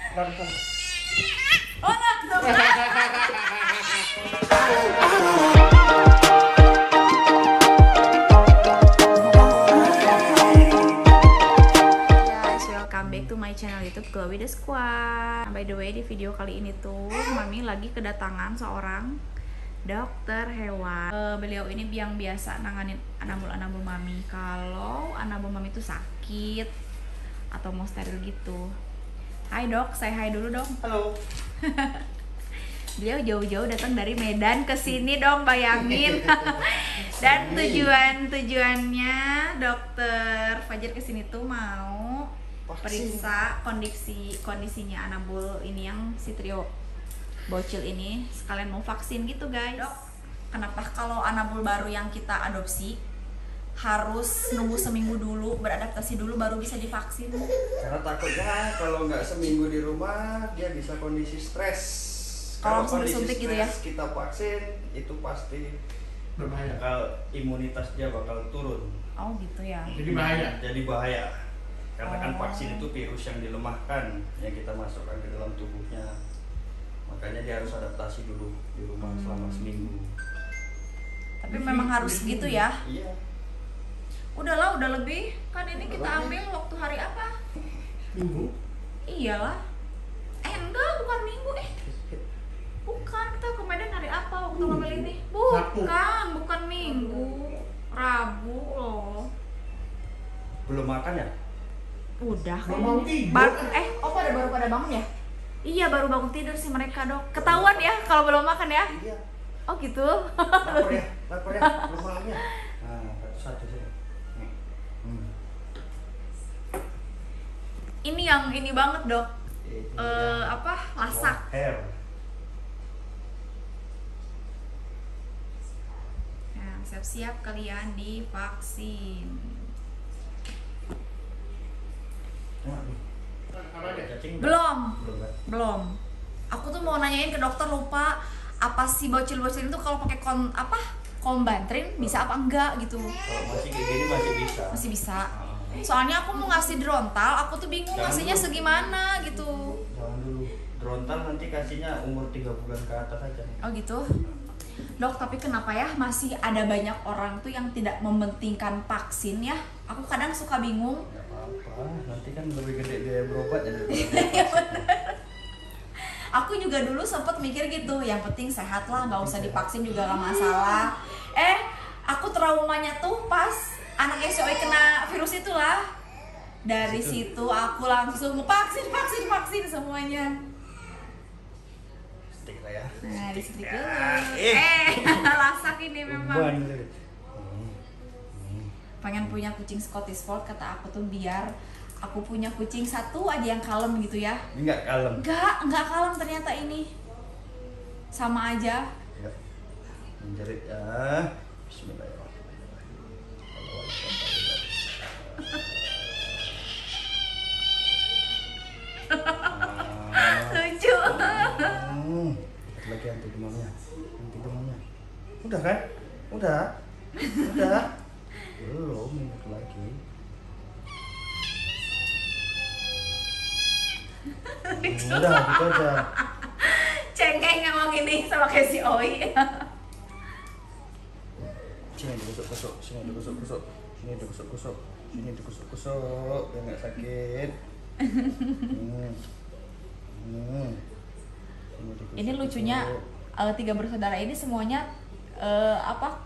Welcome back to my channel YouTube Glow with the Squad. By the way, di video kali ini tuh Mami lagi kedatangan seorang dokter hewan. Eh, beliau ini yang biasa nanganin anabul-anabul Mami kalau anabul Mami tuh sakit atau mau steril gitu. Hai dok, saya hai dulu dong. Halo. Beliau jauh-jauh datang dari Medan ke sini dong, bayangin. Dan tujuan tujuannya dokter Fajar ke sini tuh mau Vaksin. periksa kondisi kondisinya anabul ini yang si trio bocil ini sekalian mau vaksin gitu guys. Dok, kenapa kalau anabul baru yang kita adopsi harus nunggu seminggu dulu beradaptasi dulu baru bisa divaksin? Karena takutnya kalau nggak seminggu di rumah dia bisa kondisi stres. Kalau Kalau kondisi suntik-suntik gitu ya? stres kita vaksin itu pasti berbahaya bakal imunitas dia bakal turun. Oh gitu ya. jadi bahaya Jadi bahaya. Karena kan Oh. vaksin itu virus yang dilemahkan yang kita masukkan ke dalam tubuhnya. Makanya dia harus adaptasi dulu di rumah Hmm. selama seminggu. Tapi memang harus gitu ya. Iya. Udahlah, udah lebih. Kan ini kita ambil waktu hari apa? minggu Iyalah. Eh enggak, bukan minggu eh. Bukan, kita ke Medan hari apa waktu ngambil ini? Bukan, bukan minggu. Rabu loh. Belum makan ya? Udah tidur. Baru, eh, oh pada baru pada bangun ya? Iya, baru bangun tidur sih mereka, Dok. Ketahuan ya kalau belum makan ya? Iya. Oh gitu. Lapor ya, lapor ya, belum makan ya. Nah, satu satu sini. Nih. Hmm. Ini yang ini banget, Dok. Ini Eh, ya. apa? Lasak. Hair. Nah, siap-siap kalian divaksin. Belum. Belum? Belum. Aku tuh mau nanyain ke dokter lupa apa sih bocil-bocil itu kalau pakai kon apa kombantrin bisa apa enggak gitu. Kalau masih kayak gini masih bisa. Masih bisa. Soalnya aku mau ngasih drontal, aku tuh bingung Jangan ngasihnya dulu. segimana gitu. Jangan dulu. Drontal nanti kasihnya umur 3 bulan ke atas aja. Oh gitu. Dok, tapi kenapa ya masih ada banyak orang tuh yang tidak mementingkan vaksin ya? Aku kadang suka bingung. Gak apa-apa, nanti kan lebih gede biaya berobat ya Iya. Aku juga dulu sempet mikir gitu, yang penting sehat lah, nggak usah divaksin juga gak masalah. Eh, aku traumanya tuh pas anaknya si Oi kena virus itulah. Dari Situ. situ aku langsung vaksin, vaksin, vaksin semuanya. Stick lah ya. Nah, di situ dulu. eh. Eh, lasak ini memang. Pengen punya kucing Scottish Fold kata aku tuh biar aku punya kucing satu aja yang kalem gitu ya. Ini nggak kalem. Enggak, enggak kalem ternyata ini. Sama aja. Ya. Menjerit ya. Udah kan? Udah. Udah. Belum, lihat lagi. Hmm, Udah, gitu aja. Cengeng emang ini sama kayak si Oi. Sini dikusuk-kusuk, sini dikusuk-kusuk, sini dikusuk-kusuk, sini dikusuk-kusuk, biar nggak sakit. Hmm. Hmm. Ini lucunya eh, tiga bersaudara ini semuanya eh, apa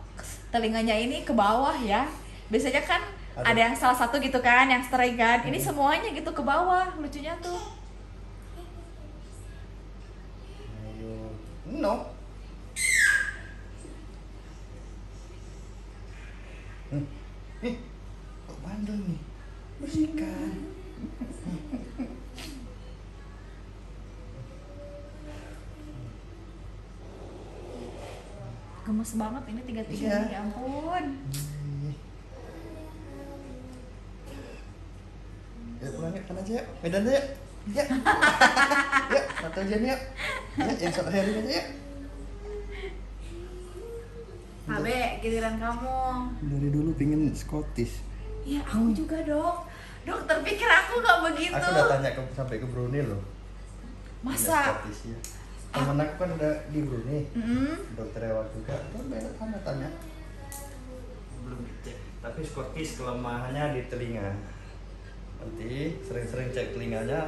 telinganya ini ke bawah ya. Biasanya kan Ada. ada yang salah satu gitu kan yang strike kan. Ini semuanya gitu ke bawah lucunya tuh. Ayo. No. Hmm. Eh, kok bandel nih? Bersihkan. Gemes banget ini tiga-tiga Iya. ya ampun. Ya pulang yuk, kan aja yuk. Medan aja yuk. Ya. ya, satu aja nih yuk. Ya, yang satu hari aja yuk. Abe, giliran kamu. Dari dulu pingin Scottish. Ya aku juga dok. Dokter pikir aku nggak begitu. Aku udah tanya ke, sampai ke Brunei loh. Masa? Scottish, ya. Temen aku kan udah di Brunei, Mm-mm. dokter hewan juga. Tuh banyak tanya tanya. Belum dicek. Tapi Scottish kelemahannya di telinga. Nanti sering-sering cek telinganya,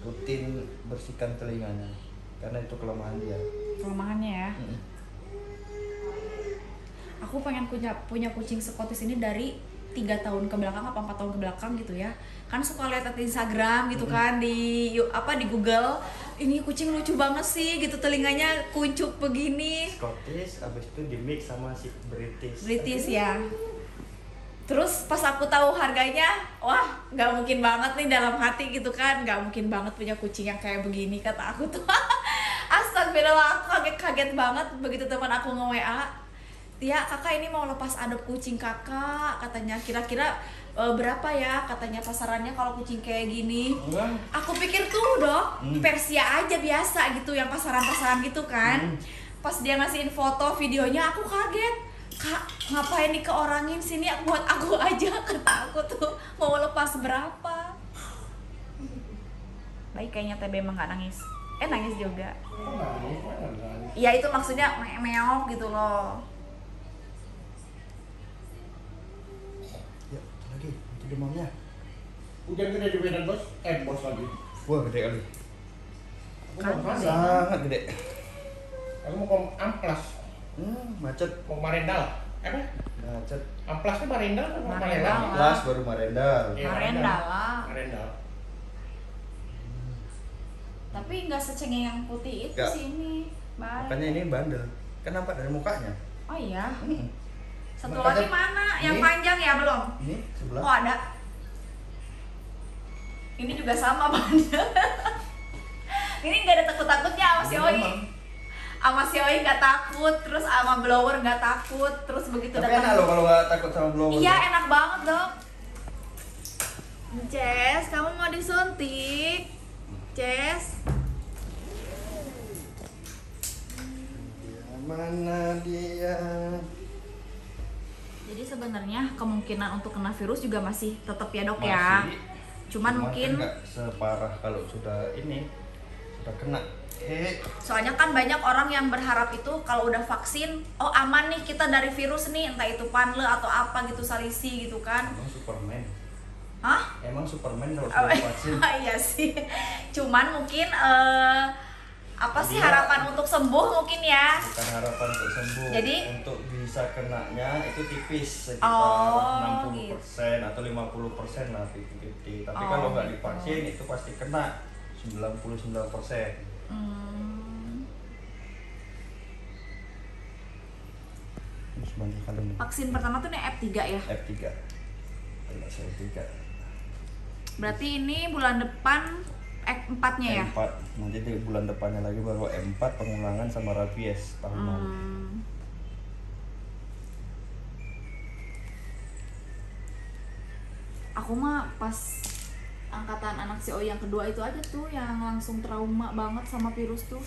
rutin bersihkan telinganya. Karena itu kelemahan dia. kelemahannya ya Mm. aku pengen punya punya kucing Scottish ini dari tiga tahun ke belakang apa empat tahun ke belakang gitu ya kan suka lihat di Instagram gitu kan di apa di Google ini kucing lucu banget sih gitu. Telinganya kuncup begini. Scottish, abis itu di mix sama si British. British ya. Terus pas aku tahu harganya wah nggak mungkin banget nih dalam hati gitu kan. Nggak mungkin banget punya kucing yang kayak begini kata aku tuh. Astagfirullah aku kaget kaget banget begitu teman aku nge WA Tia kakak ini mau lepas adop kucing kakak katanya. Kira-kira eh, berapa ya katanya pasarannya kalau kucing kayak gini? Enggak. aku pikir tuh dok Hmm. Persia aja biasa gitu yang pasaran-pasaran gitu kan. Hmm. pas dia ngasihin foto videonya aku kaget. Kak ngapain nih ke orangin sini buat aku aja kata aku tuh. Mau lepas berapa? Baik kayaknya TB emang nggak nangis. Eh nangis juga? Iya itu maksudnya me- meong gitu loh demamnya. Hujan gede di Medan bos, eh bos lagi. Wah, gede kali. Kan? Sangat gede. Aku mau ke Amplas, Hmm, macet. mau Marendal. Eh apa? Macet. Amplas tuh Marendal atau Marendal. Marendal? Kelas baru Marendal. Iya, Marendal lah Marendal. tapi nggak secengeng yang putih itu sih ini baik Makanya ini bandel. Kan nampak dari mukanya. oh iya Hmm. Satu Makanya- lagi mana yang panjang ya belum Ini sebelah. oh ada ini juga sama bandel ini nggak ada takut takutnya sama si Ini Oi sama si Oi nggak takut terus sama blower nggak takut terus begitu Tapi datang enak loh kalau nggak takut sama blower. Iya enak banget dok. Jess, kamu mau disuntik? Jess, Dia mana dia? Jadi sebenarnya kemungkinan untuk kena virus juga masih tetap ya dok ya. Masih. Cuman kan mungkin nggak separah kalau sudah ini sudah kena. Eh, soalnya kan banyak orang yang berharap itu kalau udah vaksin, oh aman nih kita dari virus nih, entah itu panle atau apa gitu salisi gitu kan. emang Superman. Hah? Emang Superman kalau Oh, sudah vaksin. iya sih. Cuman mungkin eh, apa sih Dia- harapan untuk sembuh mungkin ya? bukan harapan untuk sembuh Jadi- untuk bisa kenanya itu tipis sekitar Oh, 60% atau 50% lah 50-50 tapi Oh, kalau nggak gitu. divaksin itu pasti kena 99% Hmm, terus banyak kali nih vaksin pertama tuh nih F3 ya. F3 tidak saya F3 Berarti ini bulan depan F4-nya ya? M4 nanti di bulan depannya lagi baru M4 pengulangan sama rabies tahunan Hmm. Aku mah pas angkatan anak si Oi yang kedua itu aja tuh yang langsung trauma banget sama virus tuh.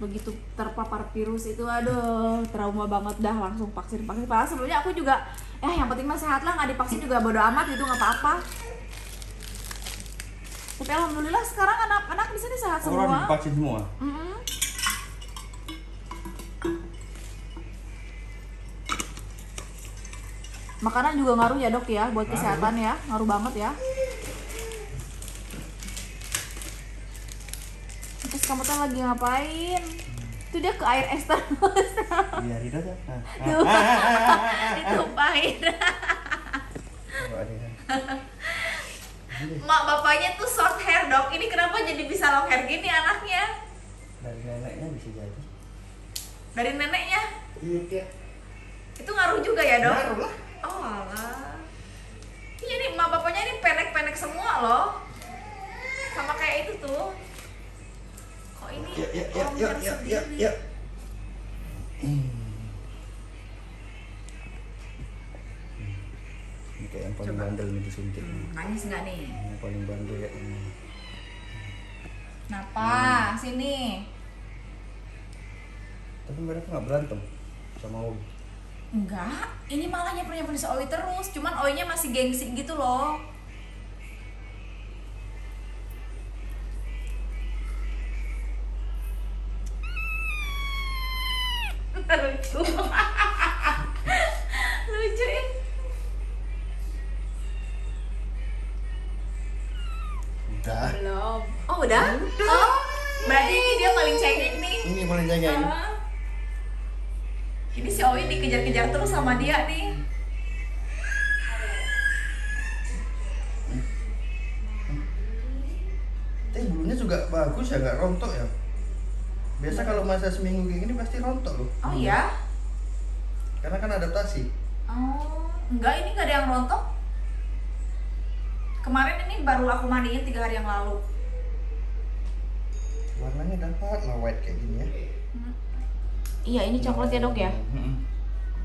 Begitu terpapar virus itu aduh trauma banget dah langsung vaksin vaksin. Padahal sebelumnya aku juga eh yang penting mah sehat lah nggak divaksin juga bodo amat gitu nggak apa-apa. Tapi alhamdulillah sekarang anak-anak di sini sehat orang semua. divaksin semua Mm-mm. Makanan juga ngaruh ya dok ya buat kesehatan ya, ngaruh banget ya. Terus kamu tuh lagi ngapain? Itu dia ke air es. Tuh. Oh, ada yang- Mak bapaknya tuh short hair dok, ini kenapa jadi bisa long hair gini anaknya? dari neneknya bisa jadi Dari neneknya, Iya, iya. itu ngaruh juga ya dok? Ngaruh lah. Pendek-pendek semua loh. Sama kayak itu tuh. Kok ini ya ya ya ya ya ya ya Hmm. ini kayak yang paling Coba. bandel nih disuntik Hmm, nangis nggak nih? yang paling bandel ya ini Kenapa? Sini. tapi mereka nggak berantem sama Oi Enggak, ini malah nyamper-nyamper si Oi terus. Cuman Oi-nya masih gengsi gitu loh. Sama dia nih Eh bulunya juga bagus ya, nggak rontok ya. Biasa kalau masa seminggu kayak gini pasti rontok loh. oh iya Karena kan adaptasi. oh enggak ini nggak ada yang rontok kemarin ini baru aku mandiin tiga hari yang lalu Warnanya dapat lah white kayak gini ya. iya ini coklat ya dok ya Mm-mm.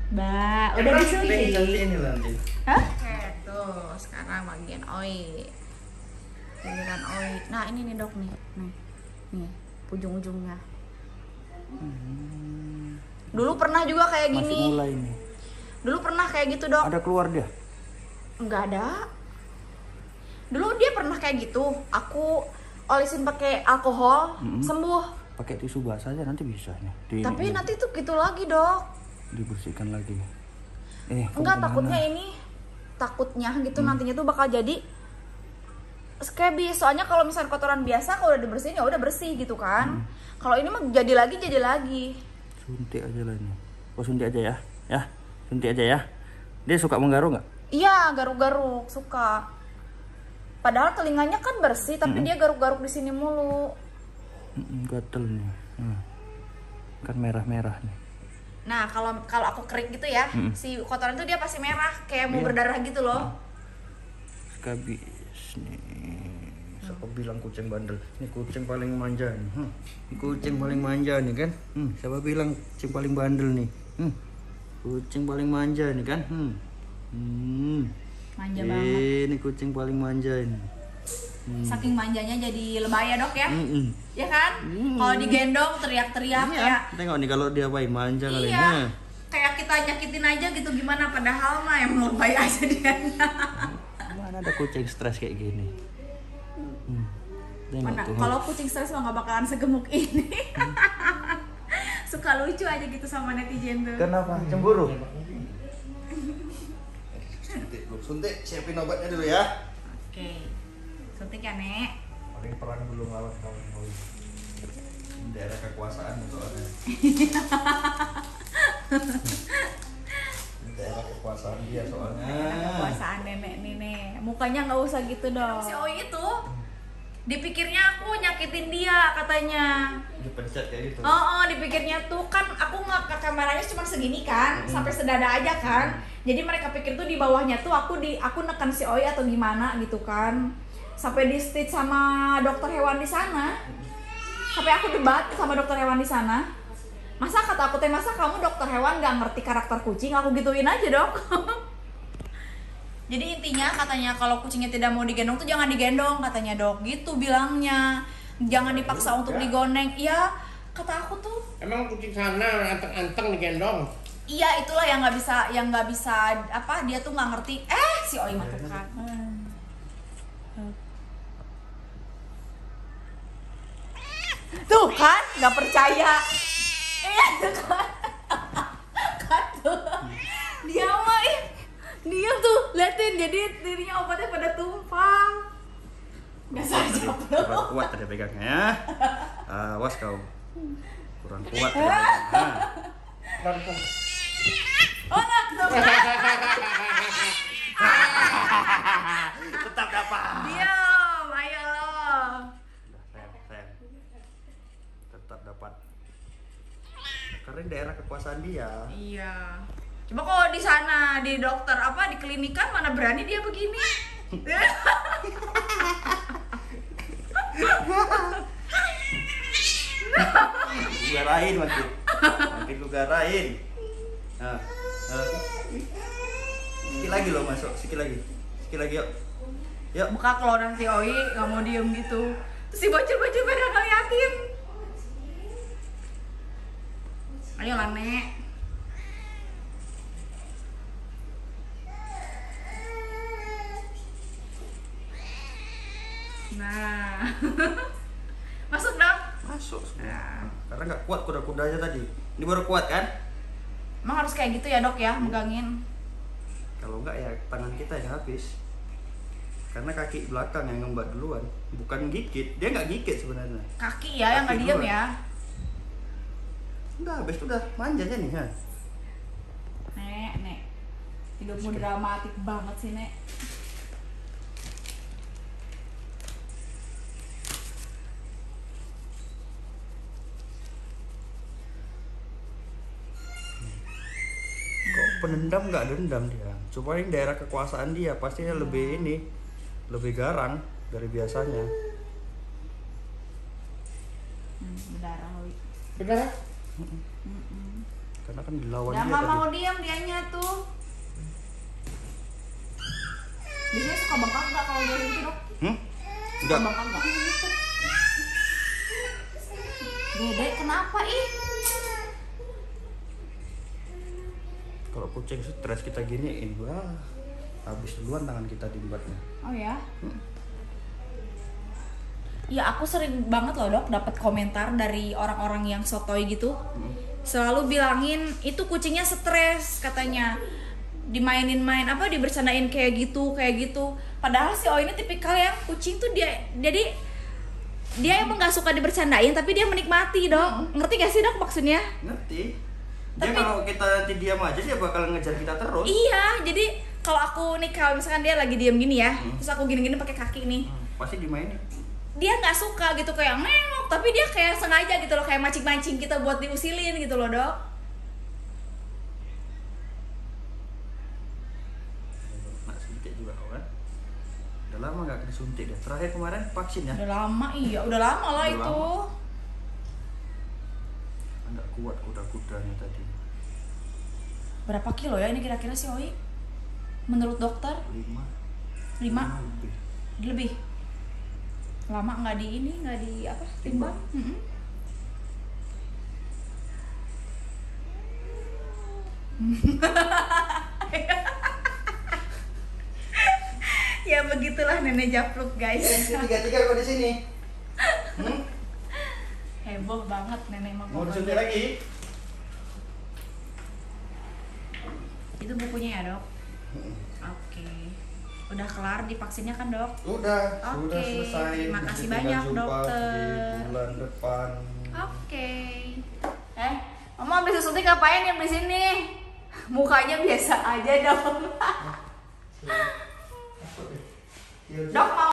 Mbak, udah disuci. ini nanti. Hah? Oke, tuh sekarang bagian oi. Giliran oi. Nah, ini nih dok nih. Nih. Nih, ujung-ujungnya. Dulu pernah juga kayak Masih gini. mulai nih. Dulu pernah kayak gitu, Dok. Ada keluar dia. Enggak ada. Dulu dia pernah kayak gitu. Aku olesin pakai alkohol, Mm-mm. sembuh. Pakai tisu basah aja nanti bisa nih. Di, Tapi nanti tuh gitu lagi, Dok. Dibersihkan lagi. Eh, Enggak ke mana? takutnya ini takutnya gitu nantinya tuh bakal jadi skebis soalnya kalau misalnya kotoran biasa kalau udah dibersihin ya udah bersih gitu kan kalau ini mah jadi lagi jadi lagi Suntik aja lah ini. Oh suntik aja ya, ya. Suntik aja ya. Dia suka menggaruk nggak? iya garuk-garuk suka padahal telinganya kan bersih tapi dia garuk-garuk di sini mulu Mm-mm, Gatel nih. Hmm. Kan merah-merah nih. Nah kalau kalau aku kering gitu ya Mm. si kotoran tuh dia pasti merah kayak mau Iya. berdarah gitu loh Skabis nih. Siapa bilang kucing bandel? Ini kucing paling manja nih. Hmm. Ini kucing paling manja nih kan? Hmm. Siapa bilang kucing paling bandel nih? Hmm. Kucing paling manja nih kan? Hmm. Hmm. manja banget Ini kucing paling manja ini. Saking manjanya jadi lebay ya dok ya Mm-mm. ya kan kalau digendong teriak-teriak Iya. kayak Tengok nih kalau dia baik manja kali. Iya. Nah. Kayak kita nyakitin aja gitu gimana padahal mah emang lebay aja dia. Mana ada kucing stres kayak gini? Hmm. Tengok Mana tuh. kalau kucing stres mah gak bakalan segemuk ini. Suka lucu aja gitu sama netizen tuh. Kenapa? Cemburu? Suntik, dulu. suntik. Siapin obatnya dulu ya. Oke. Suntik ya, Nek. Paling perang belum lawan kawan kawan. Daerah kekuasaan soalnya. Ini daerah kekuasaan dia soalnya. Kekuasaan nenek nih, Nek. Mukanya nggak usah gitu dong. Si Oi itu dipikirnya aku nyakitin dia katanya. Dipencet kayak gitu. Oh, oh, dipikirnya tuh kan aku nggak ke kameranya cuma segini kan, sampai sedada aja kan. Jadi mereka pikir tuh di bawahnya tuh aku di aku neken si Oi atau gimana gitu kan. Sampai di stitch sama dokter hewan di sana. Sampai aku debat sama dokter hewan di sana. Masa kata aku teh masa kamu dokter hewan nggak ngerti karakter kucing? Aku gituin aja dok. Jadi intinya katanya kalau kucingnya tidak mau digendong tuh jangan digendong katanya dok. Gitu bilangnya. Jangan dipaksa untuk digoneng. Iya kata aku tuh Emang kucing sana anteng-anteng digendong. Iya itulah yang nggak bisa yang nggak bisa apa dia tuh nggak ngerti eh si Oi mah kan tuh kan nggak percaya iya tuh kan kan tuh dia mah ih, dia tuh liatin jadi dirinya obatnya pada tumpah saja Kurang kuat tadi pegangnya ya. Awas kau. Kurang kuat pegangnya. Langsung. oh tuh Tetap dapat. diam ayo Karena daerah kekuasaan dia. Iya. Coba kalau di sana di dokter apa di klinikan mana berani dia begini? Lu garain makin. Makin lu garain. Nah, nah. Sikit lagi lo masuk, sikit lagi. Sikit lagi yuk. Yuk. Muka kalau nanti Oi nggak mau diem gitu. Terus si bocil-bocil pada ngeliatin. Ayo lah Nek. Nah, masuk dong. Masuk semua. Nah. Karena nggak kuat kuda-kudanya tadi. Ini baru kuat kan? Emang harus kayak gitu ya dok ya, megangin. Kalau enggak ya tangan kita yang habis. Karena kaki belakang yang ngembat duluan, bukan gigit. Dia nggak gigit sebenarnya. Kaki ya yang nggak Kaki diem ya. Udah habis itu udah manja aja nih, ha. Nek, nek. Hidupmu dramatik banget sih, Nek. Kok penendam nggak dendam dia? Cuma ini daerah kekuasaan dia pastinya lebih ini, lebih garang dari biasanya. Hmm, berdarah, Karena kan dilawan Udah dia tadi. mau diam dianya tuh. Biasanya suka bengkak nggak kalau dia gitu dok? Hmm? Suka Enggak. bengkak nggak? Dede kenapa ih? Kalau kucing stres kita giniin, wah habis duluan tangan kita dibuatnya. Oh ya? Ya aku sering banget loh dok dapat komentar dari orang-orang yang sotoy gitu Selalu bilangin itu kucingnya stres katanya Dimainin main apa dibercandain kayak gitu kayak gitu Padahal si O ini tipikal yang kucing tuh dia Jadi dia emang gak suka dibercandain tapi dia menikmati dok Ngerti gak sih dok maksudnya? Ngerti? Dia Tapi- kalau kita nanti diam aja dia bakal ngejar kita terus. Iya jadi kalau aku nih kalau misalkan dia lagi diem gini ya Terus aku gini-gini pakai kaki nih Hmm, pasti dimainin. Dia nggak suka gitu kayak nengok tapi dia kayak sengaja gitu loh kayak mancing-mancing kita buat diusilin gitu loh dok? Udah lama nggak kena suntik deh. Terakhir kemarin vaksin ya. udah lama iya udah lama lah Udah itu lama. Nggak kuat kuda-kudanya tadi. berapa kilo ya ini kira-kira sih Oi menurut dokter Lima. 5 lebih. lebih lama nggak di ini nggak di apa timbang. Ya begitulah nenek japluk guys. Tiga tiga kau di sini. Hmm? heboh banget nenek Mau disuntik lagi? itu bukunya ya dok? Oke udah kelar divaksinnya kan dok? Udah, sudah Oke, selesai. terima kasih banyak, jumpa dokter. Di bulan depan. oke. Eh mama habis suntik ngapain yang di sini? Mukanya biasa aja dong Ya, dok mau